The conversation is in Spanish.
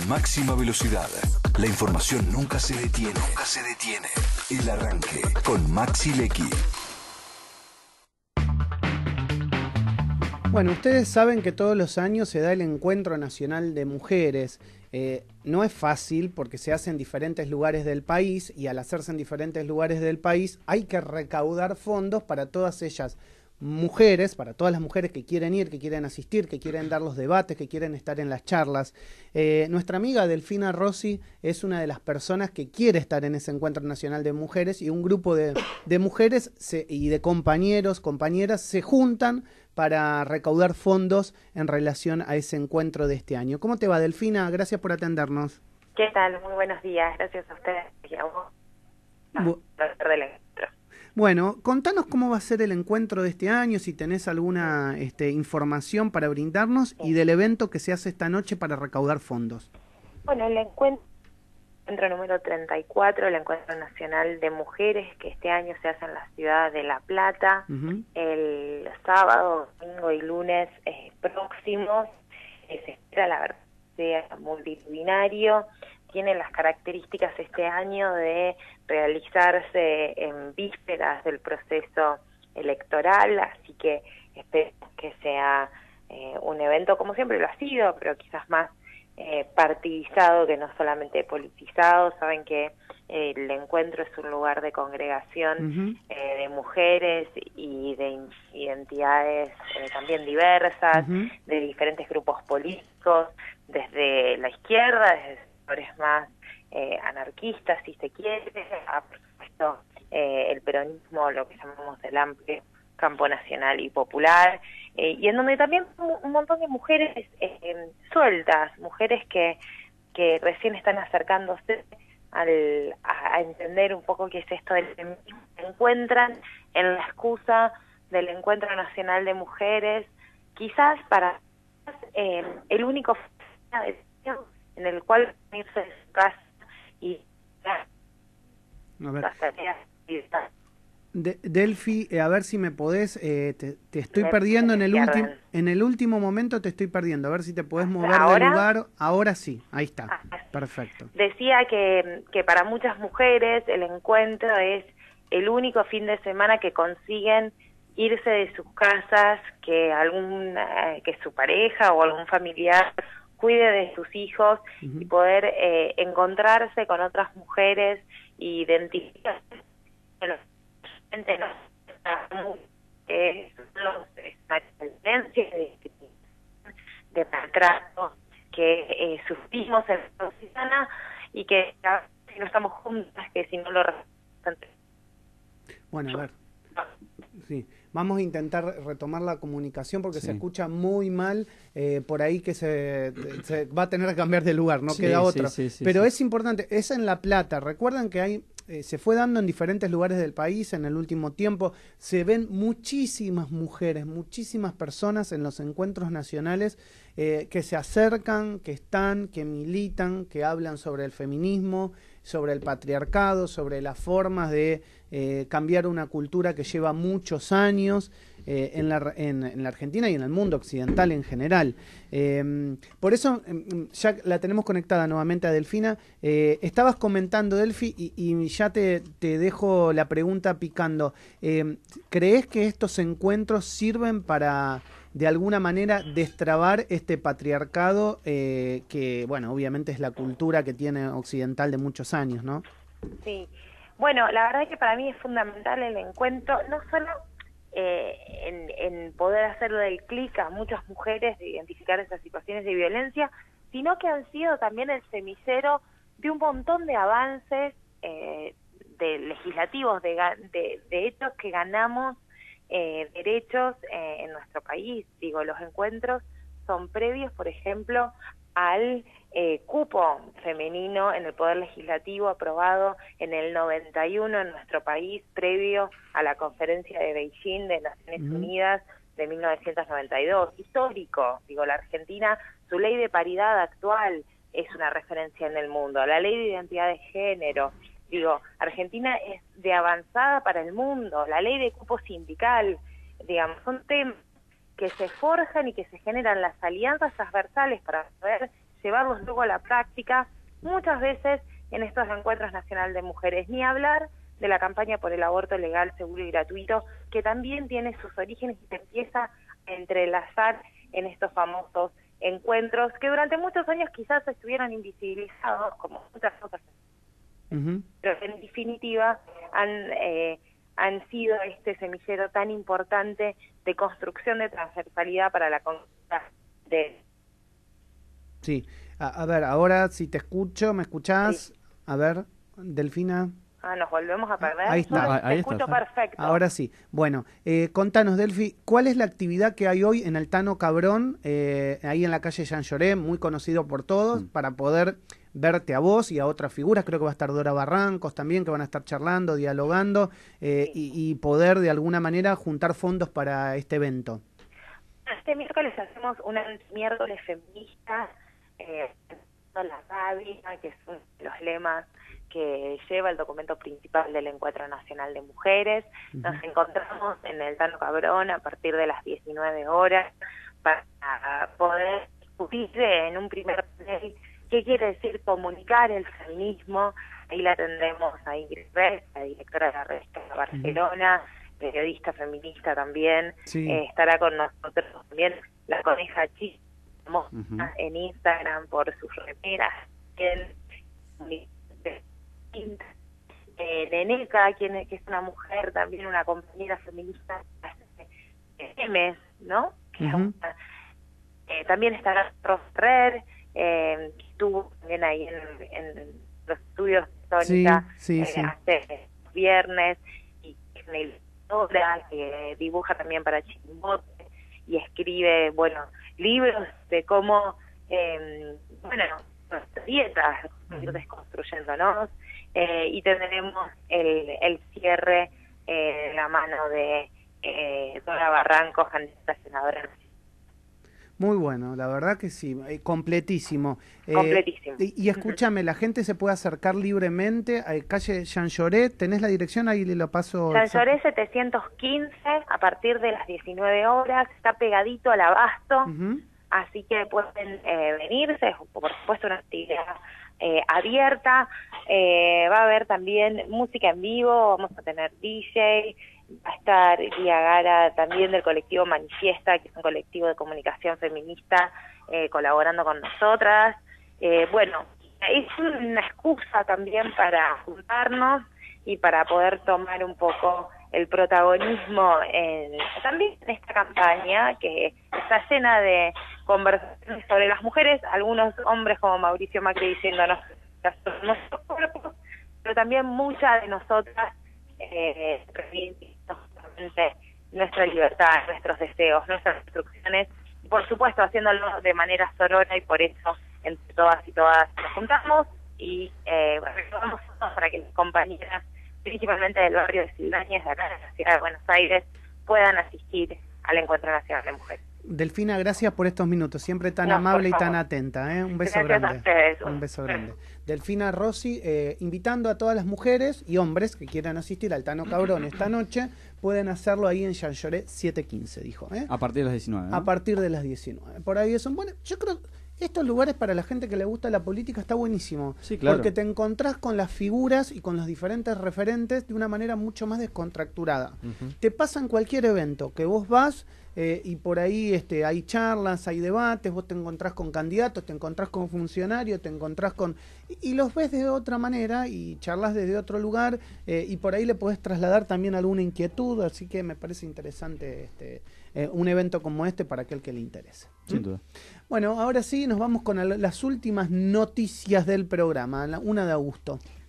máxima velocidad. La información nunca se detiene, nunca se detiene. El arranque con Maxi Lecky. Bueno, ustedes saben que todos los años se da el Encuentro Nacional de Mujeres. Eh, no es fácil porque se hace en diferentes lugares del país y al hacerse en diferentes lugares del país hay que recaudar fondos para todas ellas mujeres, para todas las mujeres que quieren ir, que quieren asistir, que quieren dar los debates, que quieren estar en las charlas. Eh, nuestra amiga Delfina Rossi es una de las personas que quiere estar en ese encuentro nacional de mujeres y un grupo de, mujeres y de compañeros, compañeras se juntan para recaudar fondos en relación a ese encuentro de este año. ¿Cómo te va, Delfina? Gracias por atendernos. ¿Qué tal? Muy buenos días. Gracias a ustedes y a vos. Bueno, contanos cómo va a ser el encuentro de este año, si tenés alguna este, información para brindarnos y del evento que se hace esta noche para recaudar fondos. Bueno, el encuentro, número 34, el Encuentro Nacional de Mujeres, que este año se hace en la ciudad de La Plata, el sábado, domingo y lunes eh, próximos, eh, se espera la verdad sea multitudinario tiene las características este año de realizarse en vísperas del proceso electoral, así que espero que sea eh, un evento como siempre lo ha sido, pero quizás más eh, partidizado que no solamente politizado. Saben que el encuentro es un lugar de congregación eh, de mujeres y de identidades también diversas, de diferentes grupos políticos, desde la izquierda, desde más eh, anarquistas, si se quiere, a, por supuesto eh, el peronismo, lo que llamamos el amplio campo nacional y popular, eh, y en donde también un montón de mujeres sueltas, mujeres que, que recién están acercándose al, a, entender un poco qué es esto del feminismo, se encuentran en la excusa del Encuentro Nacional de Mujeres, quizás para el único en el cual irse de su casa y a ver. De, Delphi, eh, a ver si me podés, eh, te, estoy perdiendo en el último, en el último momento te estoy perdiendo, a ver si te podés mover ¿Ahora? lugar, ahora sí, ahí está, ah, perfecto. Decía que, que para muchas mujeres el encuentro es el único fin de semana que consiguen irse de sus casas, que algún, eh, que su pareja o algún familiar cuide de sus hijos y poder eh, encontrarse con otras mujeres y identificarse de de maltrato que eh, sufrimos en la sociedad y que si no estamos juntas, que si no lo Bueno, a ver. Sí. Vamos a intentar retomar la comunicación porque se escucha muy mal eh, por ahí que se, va a tener que cambiar de lugar, no queda otra. Pero es importante, es en La Plata. Recuerdan que hay eh, se fue dando en diferentes lugares del país en el último tiempo. Se ven muchísimas mujeres, muchísimas personas en los encuentros nacionales eh, que se acercan, que están, que militan, que hablan sobre el feminismo, sobre el patriarcado, sobre las formas de eh, cambiar una cultura que lleva muchos años eh, en, la, en, la, Argentina y en el mundo occidental en general. Em, por eso em, ya la tenemos conectada nuevamente a Delfina. Eh, estabas comentando, Delfi, y, y ya te, te, dejo la pregunta picando. Em, ¿Crees que estos encuentros sirven para de alguna manera destrabar este patriarcado eh, que, bueno, obviamente es la cultura que tiene occidental de muchos años, ¿no? Sí. Bueno, la verdad es que para mí es fundamental el encuentro, no solo eh, en, poder hacerlo del clic a muchas mujeres de identificar esas situaciones de violencia, sino que han sido también el semicero de un montón de avances eh, de legislativos, de, de, de hechos que ganamos eh, derechos eh, en nuestro país. Digo, los encuentros son previos, por ejemplo, al eh, cupo femenino en el Poder Legislativo aprobado en el 91 en nuestro país, previo a la conferencia de Beijing de Naciones Unidas de 1992. Histórico, digo, la Argentina, su ley de paridad actual es una referencia en el mundo, la ley de identidad de género, Digo, Argentina es de avanzada para el mundo, la ley de cupo sindical, digamos, son temas que se forjan y que se generan las alianzas transversales para poder llevarlos luego a la práctica, muchas veces en estos encuentros nacional de mujeres, ni hablar de la campaña por el aborto legal, seguro y gratuito, que también tiene sus orígenes y se empieza a entrelazar en estos famosos encuentros que durante muchos años quizás estuvieron invisibilizados como muchas otras pero en definitiva han eh, han sido este semillero tan importante de construcción de transversalidad para la comunidad de Sí, a, ver, ahora si te escucho, ¿me escuchás? A ver, Delfina. Ah, nos volvemos a perder. Ahí está. ahí escucho perfecto. Ahora sí. Bueno, eh, contanos, Delfi, ¿cuál es la actividad que hay hoy en el Tano Cabrón, eh, ahí en la calle Jean Lloré, muy conocido por todos, mm. para poder verte a vos y a otras figuras? Creo que va a estar Dora Barrancos también, que van a estar charlando, dialogando eh, y, poder de alguna manera juntar fondos para este evento. Este miércoles hacemos un miércoles feminista, eh, la rabia, que son los lemas que lleva el documento principal del Encuentro Nacional de Mujeres. Nos encontramos en el Tano Cabrón a partir de las 19 horas para poder discutir en un primer panel qué quiere decir comunicar el feminismo. Ahí la tendremos a Ingrid Rez, la directora de la revista de Barcelona, periodista feminista también. Eh, estará con nosotros también la coneja Chis, en Instagram por sus remeras. Eh, Neneca, quien, que es una mujer, también una compañera feminista, M, ¿no? eh, también estará Rosrer, eh, estuvo también ahí en, los estudios de eh, hace viernes, y es una ilustradora que dibuja también para Chimbote y escribe, bueno, libros de cómo, eh, bueno, nuestra dieta, ir desconstruyéndonos, eh, y tendremos el, el cierre eh, la mano de eh, Dora Barranco, candidata senadora muy bueno, la verdad que sí, eh, completísimo. Eh, completísimo. y, escúchame, la gente se puede acercar libremente a calle Jean Lloret, ¿tenés la dirección? Ahí le lo paso. Jean Lloret 715, a partir de las 19 horas, está pegadito al abasto, así que pueden eh, venirse, por supuesto una actividad eh, abierta, eh, va a haber también música en vivo, vamos a tener DJ, va a estar Lía Gara también del colectivo Manifiesta, que es un colectivo de comunicación feminista, eh, colaborando con nosotras. bueno, es una excusa también para juntarnos y para poder tomar un poco el protagonismo en, también en esta campaña que está llena de conversaciones sobre las mujeres, algunos hombres como Mauricio Macri diciéndonos nuestros cuerpos, pero también muchas de nosotras eh, nuestra libertad, nuestros deseos, nuestras instrucciones, por supuesto haciéndolo de manera sorora y por eso entre todas y todas nos juntamos y eh, para que las compañeras principalmente del barrio de Sildañez, de acá de la ciudad de Buenos Aires, puedan asistir al Encuentro Nacional de Mujeres. Delfina, gracias por estos minutos, siempre tan amable y tan atenta. ¿eh? Un beso grande. Un beso grande. Delfina Rossi, eh, invitando a todas las mujeres y hombres que quieran asistir al Tano Cabrón esta noche, pueden hacerlo ahí en Chanchoré 715, dijo. ¿eh? A partir de las 19. A partir de las 19. Por ahí son bueno. Yo creo estos lugares para la gente que le gusta la política está buenísimo. Sí, claro. Porque te encontrás con las figuras y con los diferentes referentes de una manera mucho más descontracturada. Te pasa en cualquier evento que vos vas eh, y por ahí este, hay charlas, hay debates, vos te encontrás con candidatos, te encontrás con funcionarios, te encontrás con... Y, los ves de otra manera y charlas desde otro lugar eh, y por ahí le podés trasladar también alguna inquietud, así que me parece interesante este, eh, un evento como este para aquel que le interese. Sin duda. Bueno, ahora sí, nos vamos con las últimas noticias del programa, una de Augusto.